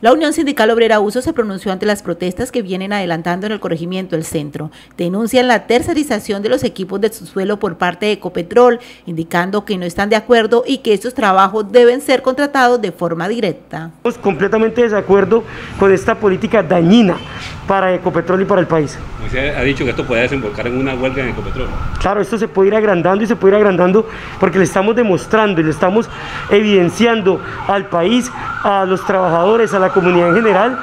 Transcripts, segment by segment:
La Unión Sindical Obrera Uso se pronunció ante las protestas que vienen adelantando en el corregimiento del centro. Denuncian la tercerización de los equipos de subsuelo por parte de Ecopetrol, indicando que no están de acuerdo y que estos trabajos deben ser contratados de forma directa. Estamos completamente de desacuerdo con esta política dañina para Ecopetrol y para el país. Usted ha dicho que esto puede desembocar en una huelga en Ecopetrol. Claro, esto se puede ir agrandando y se puede ir agrandando porque le estamos demostrando y le estamos evidenciando al país, a los trabajadores, a la comunidad en general,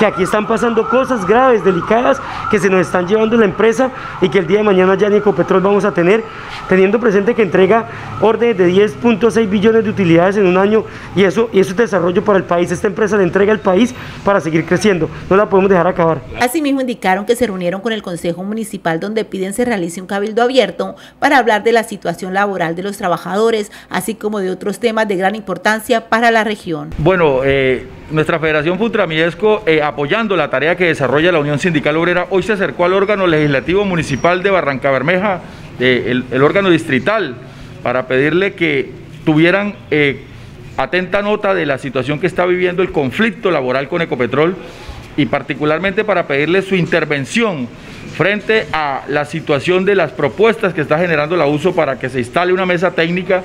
que aquí están pasando cosas graves, delicadas, que se nos están llevando la empresa y que el día de mañana ya ni Ecopetrol vamos a tener, teniendo presente que entrega órdenes de 10.6 billones de utilidades en un año y eso, y eso es desarrollo para el país. Esta empresa le entrega al país para seguir creciendo, no la podemos dejar acabar. Asimismo indicaron que se reunieron con el Consejo Municipal donde piden se realice un cabildo abierto para hablar de la situación laboral de los trabajadores, así como de otros temas de gran importancia para la región. Bueno, eh, nuestra Federación Funtramiesco, eh, apoyando la tarea que desarrolla la Unión Sindical Obrera, hoy se acercó al órgano legislativo municipal de Barranca Bermeja, el, órgano distrital, para pedirle que tuvieran eh, atenta nota de la situación que está viviendo el conflicto laboral con Ecopetrol y particularmente para pedirle su intervención frente a la situación de las propuestas que está generando la uso para que se instale una mesa técnica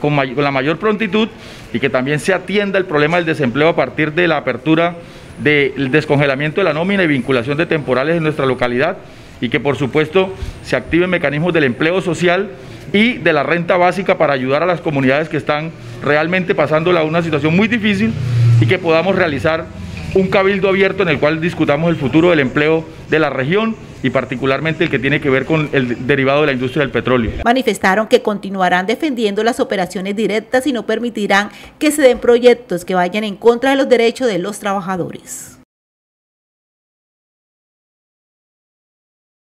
con, la mayor prontitud y que también se atienda el problema del desempleo a partir de la apertura del descongelamiento de la nómina y vinculación de temporales en nuestra localidad y que por supuesto se activen mecanismos del empleo social y de la renta básica para ayudar a las comunidades que están realmente pasándola una situación muy difícil y que podamos realizar un cabildo abierto en el cual discutamos el futuro del empleo de la región y particularmente el que tiene que ver con el derivado de la industria del petróleo. Manifestaron que continuarán defendiendo las operaciones directas y no permitirán que se den proyectos que vayan en contra de los derechos de los trabajadores.